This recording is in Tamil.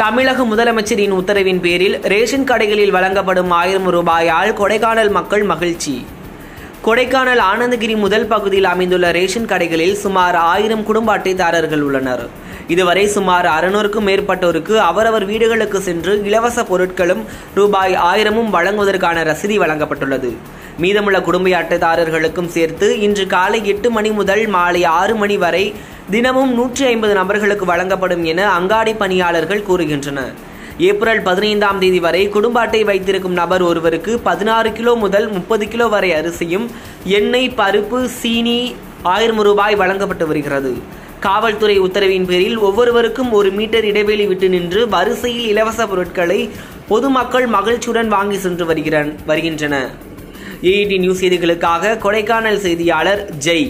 தமிழக முதலமைச்சரின் உத்தரவின் பேரில் ரேஷன் கடைகளில் வழங்கப்படும் ஆயிரம் ரூபாயால் கொடைக்கானல் மக்கள் மகிழ்ச்சி. கொடைக்கானல் ஆனந்தகிரி முதல் பகுதியில் அமைந்துள்ள ரேஷன் கடைகளில் சுமார் ஆயிரம் குடும்ப அட்டைதாரர்கள் உள்ளனர். இதுவரை சுமார் அறுநூறுக்கும் மேற்பட்டோருக்கு அவரவர் வீடுகளுக்கு சென்று இலவச பொருட்களும் ரூபாய் ஆயிரமும் வழங்குவதற்கான ரசீதி வழங்கப்பட்டுள்ளது. மீதமுள்ள குடும்ப அட்டைதாரர்களுக்கும் சேர்த்து இன்று காலை எட்டு மணி முதல் மாலை ஆறு மணி வரை தினமும் நூற்றி ஐம்பது நபர்களுக்கு வழங்கப்படும் என அங்காடி பணியாளர்கள் கூறுகின்றனர். ஏப்ரல் பதினைந்தாம் தேதி வரை குடும்ப அட்டை வைத்திருக்கும் நபர் ஒருவருக்கு பதினாறு கிலோ முதல் முப்பது கிலோ வரை அரிசியும் எண்ணெய் பருப்பு சீனி ஆயிரம் ரூபாய் வழங்கப்பட்டு வருகிறது. காவல்துறை உத்தரவின் பேரில் ஒவ்வொருவருக்கும் ஒரு மீட்டர் இடைவெளி விட்டு நின்று வரிசையில் இலவச பொருட்களை பொதுமக்கள் மகிழ்ச்சியுடன் வாங்கி சென்று வருகிறன் வருகின்றன ஏஇடி நியூஸ் செய்திகளுக்காக கொடைக்கானல் செய்தியாளர் ஜெய்.